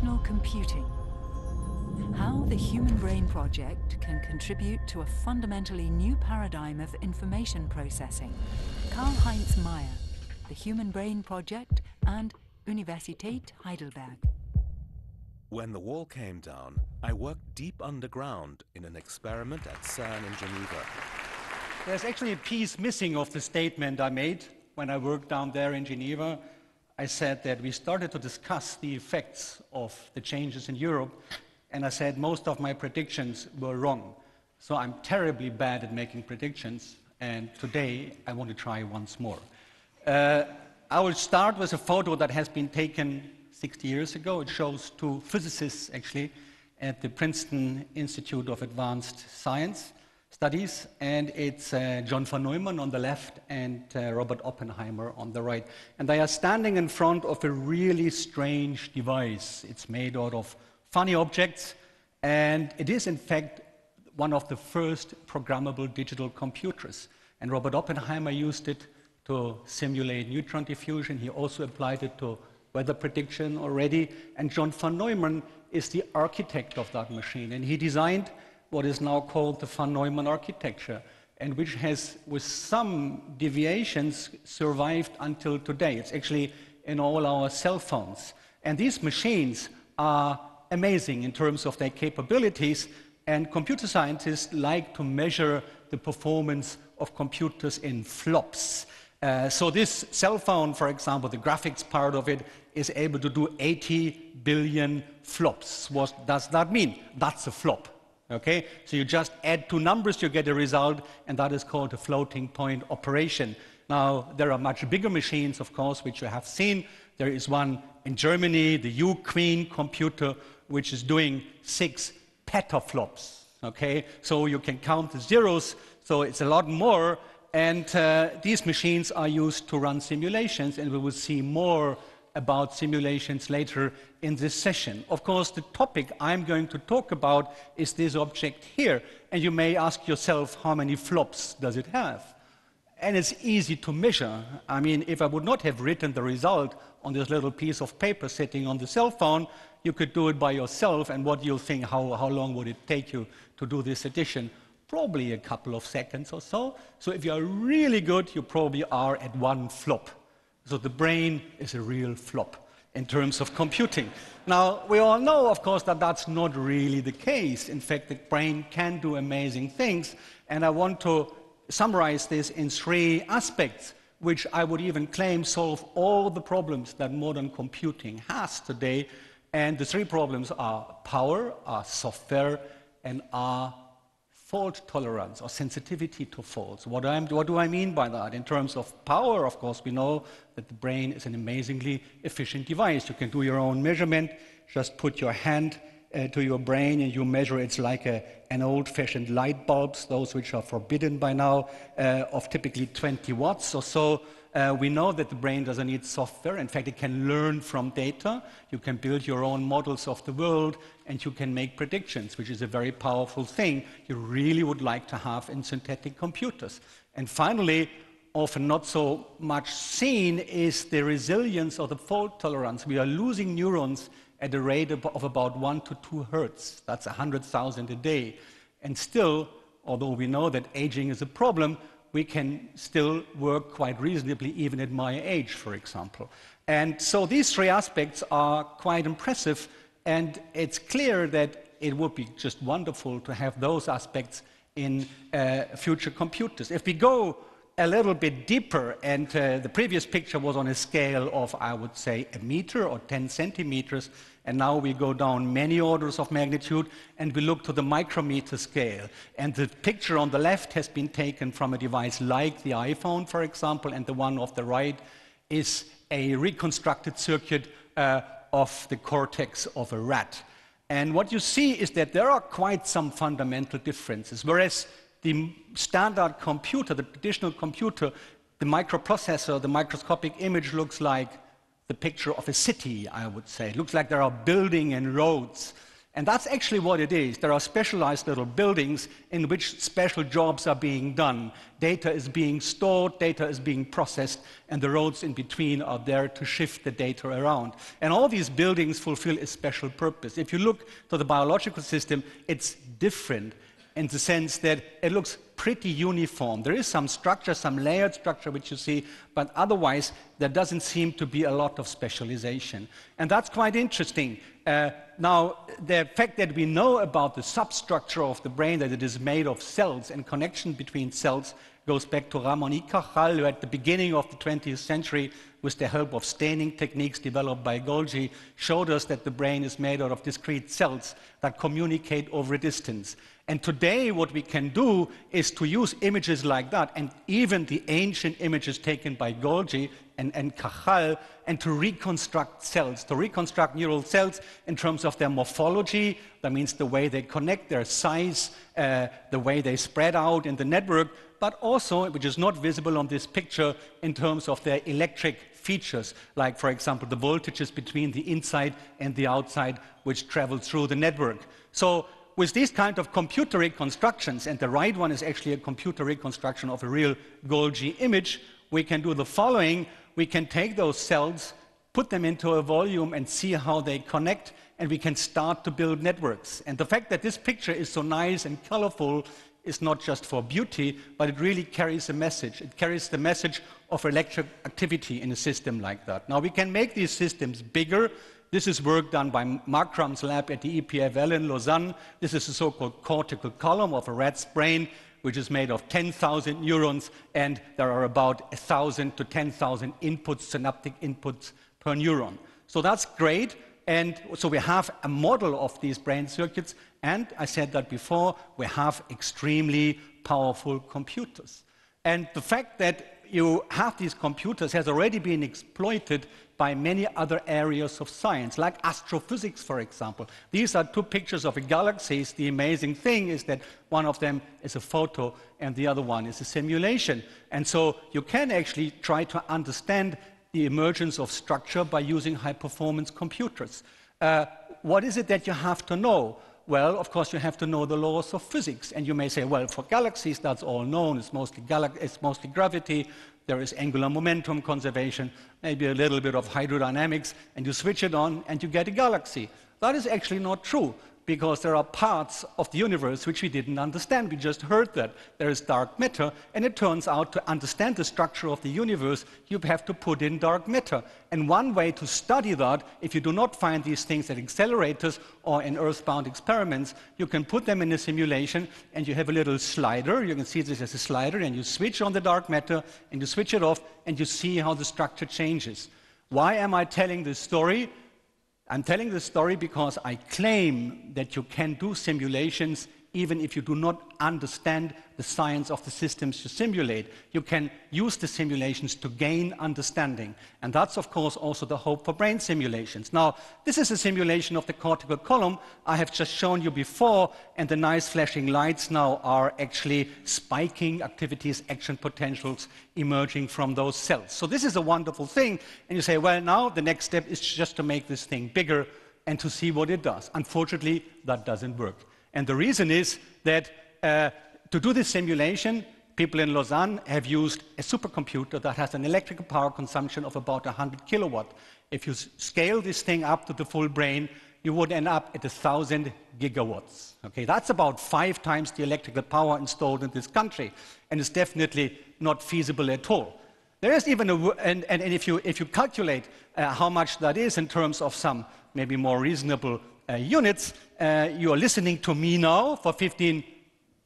Computational computing. How the Human Brain Project can contribute to a fundamentally new paradigm of information processing. Karlheinz Meier, the Human Brain Project and Universität Heidelberg. When the wall came down, I worked deep underground in an experiment at CERN in Geneva. There's actually a piece missing of the statement I made when I worked down there in Geneva. I said that we started to discuss the effects of the changes in Europe, and I said most of my predictions were wrong. So I'm terribly bad at making predictions, and today I want to try once more. Uh, I will start with a photo that has been taken 60 years ago. It shows two physicists, actually, at the Princeton Institute of Advanced Science studies, and it's uh, John von Neumann on the left and uh, Robert Oppenheimer on the right. And they are standing in front of a really strange device. It's made out of funny objects, and it is, in fact, one of the first programmable digital computers. And Robert Oppenheimer used it to simulate neutron diffusion. He also applied it to weather prediction already. And John von Neumann is the architect of that machine, and he designed what is now called the von Neumann architecture, and which has, with some deviations, survived until today. It's actually in all our cell phones. And these machines are amazing in terms of their capabilities, and computer scientists like to measure the performance of computers in flops. Uh, so this cell phone, for example, the graphics part of it, is able to do 80 billion flops. What does that mean? That's a flop. Okay? So you just add two numbers, you get a result, and that is called a floating point operation. Now, there are much bigger machines, of course, which you have seen. There is one in Germany, the JUQUEEN computer, which is doing six petaflops. Okay? So you can count the zeros, so it's a lot more. And uh, these machines are used to run simulations, and we will see more about simulations later in this session. Of course, the topic I'm going to talk about is this object here. And you may ask yourself, how many flops does it have? And it's easy to measure. I mean, if I would not have written the result on this little piece of paper sitting on the cell phone, you could do it by yourself. And what do you think, how, how long would it take you to do this addition? Probably a couple of seconds or so. So if you are really good, you probably are at one flop. So the brain is a real flop in terms of computing. Now, we all know, of course, that that's not really the case. In fact, the brain can do amazing things, and I want to summarize this in three aspects, which I would even claim solve all the problems that modern computing has today. And the three problems are power, are software, and are fault tolerance or sensitivity to faults. What, what, do I mean by that? In terms of power, of course, we know that the brain is an amazingly efficient device. You can do your own measurement, just put your hand uh, to your brain and you measure it's like a, an old fashioned light bulbs, those which are forbidden by now, uh, of typically 20 watts or so. Uh, we know that the brain doesn't need software. In fact, it can learn from data. You can build your own models of the world and you can make predictions, which is a very powerful thing you really would like to have in synthetic computers. And finally, often not so much seen is the resilience or the fault tolerance. We are losing neurons at a rate of about 1 to 2 hertz. That's 100,000 a day. And still, although we know that aging is a problem, we can still work quite reasonably even at my age, for example. And so these three aspects are quite impressive, and it's clear that it would be just wonderful to have those aspects in uh, future computers. If we go a little bit deeper, and uh, the previous picture was on a scale of, I would say, a meter or 10 centimeters, and now we go down many orders of magnitude and we look to the micrometer scale. And the picture on the left has been taken from a device like the iPhone, for example, and the one off the right is a reconstructed circuit uh, of the cortex of a rat. And what you see is that there are quite some fundamental differences. Whereas the standard computer, the traditional computer, the microprocessor, the microscopic image looks like the picture of a city, I would say. It looks like there are buildings and roads. And that's actually what it is. There are specialized little buildings in which special jobs are being done. Data is being stored, data is being processed, and the roads in between are there to shift the data around. And all these buildings fulfill a special purpose. If you look to the biological system, it's different in the sense that it looks pretty uniform. There is some structure, some layered structure which you see, but otherwise there doesn't seem to be a lot of specialization. And that's quite interesting. Uh, now, the fact that we know about the substructure of the brain, that it is made of cells and connection between cells, goes back to Ramon y Cajal, who at the beginning of the 20th century, with the help of staining techniques developed by Golgi, showed us that the brain is made out of discrete cells that communicate over a distance. And today, what we can do is to use images like that, and even the ancient images taken by Golgi and, and Cajal, and to reconstruct cells, to reconstruct neural cells in terms of their morphology, that means the way they connect, their size, uh, the way they spread out in the network, but also, which is not visible on this picture, in terms of their electric features, like, for example, the voltages between the inside and the outside, which travel through the network. So with these kind of computer reconstructions, and the right one is actually a computer reconstruction of a real Golgi image, we can do the following. We can take those cells, put them into a volume, and see how they connect, and we can start to build networks. And the fact that this picture is so nice and colorful is not just for beauty, but it really carries a message. It carries the message of electric activity in a system like that. Now, we can make these systems bigger this is work done by Markram's lab at the EPFL in Lausanne. This is a so-called cortical column of a rat's brain, which is made of 10,000 neurons, and there are about 1,000 to 10,000 inputs, synaptic inputs per neuron. So that's great. And so we have a model of these brain circuits, and I said that before, we have extremely powerful computers. And the fact that you have these computers has already been exploited by many other areas of science, like astrophysics, for example. These are two pictures of a galaxies. The amazing thing is that one of them is a photo and the other one is a simulation. And so you can actually try to understand the emergence of structure by using high performance computers. Uh, what is it that you have to know? Well, of course, you have to know the laws of physics. And you may say, well, for galaxies, that's all known. It's mostly, it's mostly gravity. There is angular momentum conservation, maybe a little bit of hydrodynamics, and you switch it on and you get a galaxy. That is actually not true because there are parts of the universe which we didn't understand. We just heard that there is dark matter, and it turns out to understand the structure of the universe, you have to put in dark matter. And one way to study that, if you do not find these things at accelerators or in earthbound experiments, you can put them in a simulation and you have a little slider. You can see this as a slider, and you switch on the dark matter and you switch it off, and you see how the structure changes. Why am I telling this story? I'm telling this story because I claim that you can do simulations even if you do not understand the science of the systems you simulate. You can use the simulations to gain understanding. And that's, of course, also the hope for brain simulations. Now, this is a simulation of the cortical column I have just shown you before, and the nice flashing lights now are actually spiking activities, action potentials emerging from those cells. So this is a wonderful thing. And you say, well, now the next step is just to make this thing bigger and to see what it does. Unfortunately, that doesn't work. And the reason is that uh, to do this simulation, people in Lausanne have used a supercomputer that has an electrical power consumption of about 100 kilowatt. If you scale this thing up to the full brain, you would end up at 1,000 gigawatts. Okay, that's about five times the electrical power installed in this country, and it's definitely not feasible at all. There is even a, and, and, and if, you, if you calculate uh, how much that is in terms of some maybe more reasonable units, uh, you are listening to me now for 15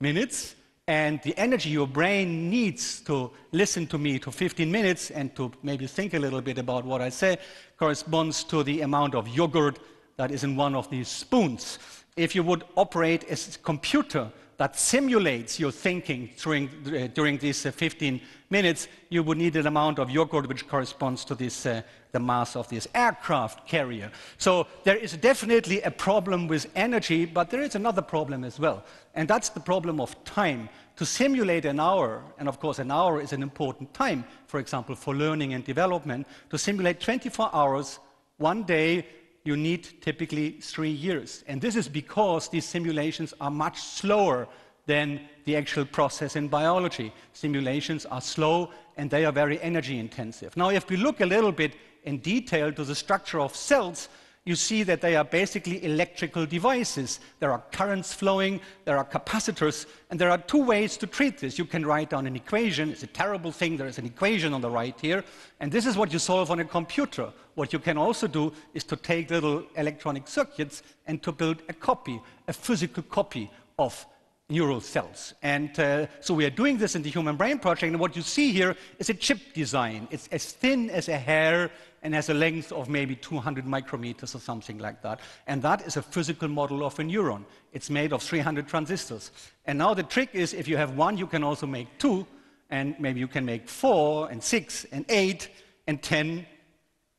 minutes, and the energy your brain needs to listen to me to 15 minutes and to maybe think a little bit about what I say corresponds to the amount of yogurt that is in one of these spoons. If you would operate a computer that simulates your thinking during, uh, during these uh, 15 minutes, you would need an amount of yogurt which corresponds to this, uh, the mass of this aircraft carrier. So there is definitely a problem with energy, but there is another problem as well, and that's the problem of time. To simulate an hour, and of course, an hour is an important time, for example, for learning and development, to simulate 24 hours, one day, you need typically three years. And this is because these simulations are much slower than the actual process in biology. Simulations are slow and they are very energy intensive. Now, if we look a little bit in detail to the structure of cells, you see that they are basically electrical devices. There are currents flowing, there are capacitors, and there are two ways to treat this. You can write down an equation. It's a terrible thing. There is an equation on the right here, and this is what you solve on a computer. What you can also do is to take little electronic circuits and to build a copy, a physical copy of neural cells. And uh, so we are doing this in the Human Brain Project, and what you see here is a chip design. It's as thin as a hair and has a length of maybe 200 micrometers or something like that. And that is a physical model of a neuron. It's made of 300 transistors. And now the trick is if you have one, you can also make two, and maybe you can make four, and six, and eight, and 10,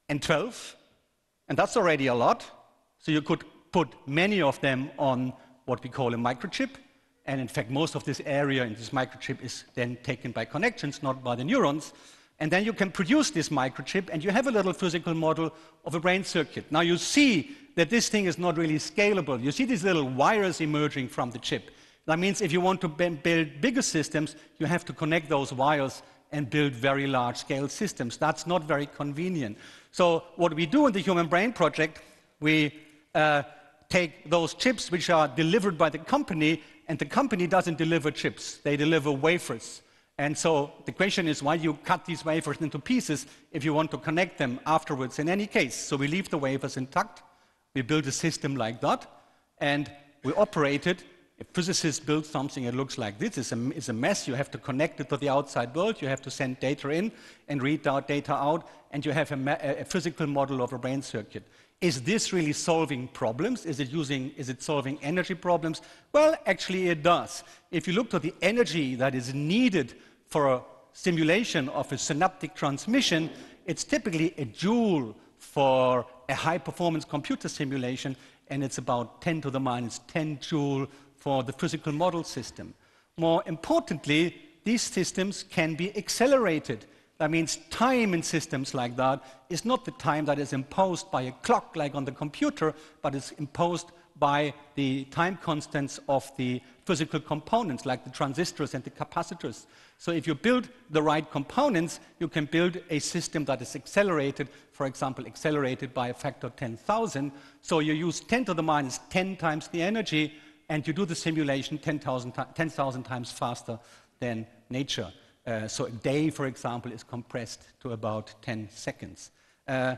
and 12. And that's already a lot. So you could put many of them on what we call a microchip. And in fact, most of this area in this microchip is then taken by connections, not by the neurons. And then you can produce this microchip, and you have a little physical model of a brain circuit. Now you see that this thing is not really scalable. You see these little wires emerging from the chip. That means if you want to build bigger systems, you have to connect those wires and build very large scale systems. That's not very convenient. So, what we do in the Human Brain Project, we uh, take those chips which are delivered by the company, and the company doesn't deliver chips, they deliver wafers. And so the question is why you cut these wafers into pieces if you want to connect them afterwards in any case? So we leave the wafers intact, we build a system like that, and we operate it. If physicists build something that looks like this, it's a, it's a mess. You have to connect it to the outside world, you have to send data in and read that data out, and you have a, a physical model of a brain circuit. Is this really solving problems? Is it, using, is it solving energy problems? Well, actually, it does. If you look to the energy that is needed for a simulation of a synaptic transmission, it's typically a joule for a high performance computer simulation, and it's about 10 to the minus 10 joule for the physical model system. More importantly, these systems can be accelerated. That means time in systems like that is not the time that is imposed by a clock like on the computer, but is imposed by the time constants of the physical components like the transistors and the capacitors. So if you build the right components, you can build a system that is accelerated, for example, accelerated by a factor of 10,000. So you use 10 to the minus 10 times the energy, and you do the simulation 10,000 10, times faster than nature. Uh, so a day, for example, is compressed to about 10 seconds. Uh,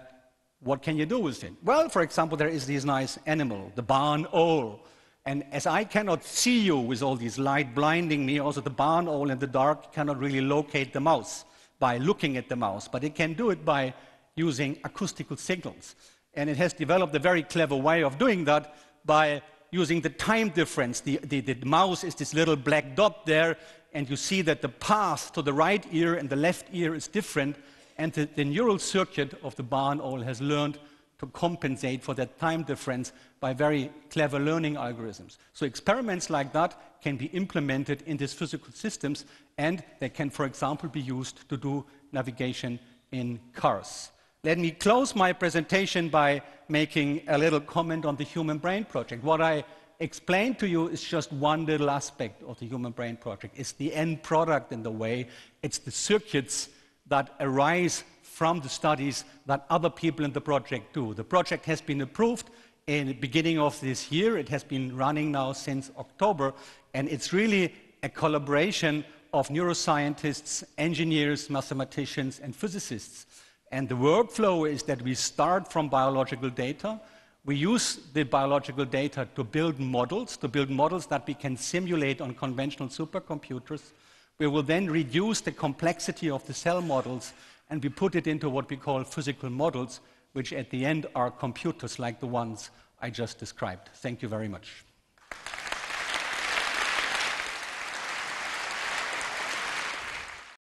what can you do with it? Well, for example, there is this nice animal, the barn owl. And as I cannot see you with all these light blinding me, also the barn owl in the dark cannot really locate the mouse by looking at the mouse, but it can do it by using acoustical signals. And it has developed a very clever way of doing that by using the time difference. The, the, the mouse is this little black dot there, and you see that the path to the right ear and the left ear is different, and the, the neural circuit of the barn owl has learned to compensate for that time difference by very clever learning algorithms. So experiments like that can be implemented in these physical systems, and they can, for example, be used to do navigation in cars. Let me close my presentation by making a little comment on the Human Brain Project. What I explained to you is just one little aspect of the Human Brain Project. It's the end product in the way, it's the circuits that arise from the studies that other people in the project do. The project has been approved in the beginning of this year. It has been running now since October, and it's really a collaboration of neuroscientists, engineers, mathematicians, and physicists. And the workflow is that we start from biological data, we use the biological data to build models, to build models that we can simulate on conventional supercomputers. We will then reduce the complexity of the cell models and we put it into what we call physical models, which at the end are computers like the ones I just described. Thank you very much.